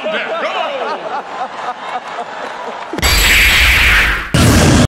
Come on!